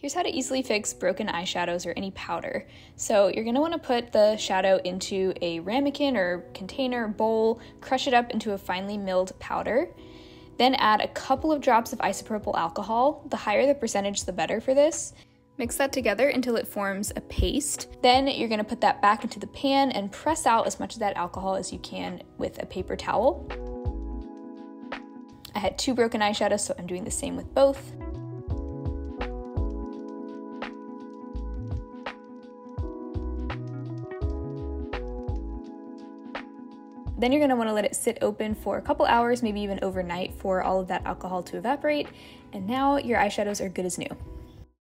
Here's how to easily fix broken eyeshadows or any powder. So you're gonna wanna put the shadow into a ramekin or container, bowl, crush it up into a finely milled powder. Then add a couple of drops of isopropyl alcohol. The higher the percentage, the better for this. Mix that together until it forms a paste. Then you're gonna put that back into the pan and press out as much of that alcohol as you can with a paper towel. I had two broken eyeshadows, so I'm doing the same with both. Then you're gonna wanna let it sit open for a couple hours, maybe even overnight for all of that alcohol to evaporate. And now your eyeshadows are good as new.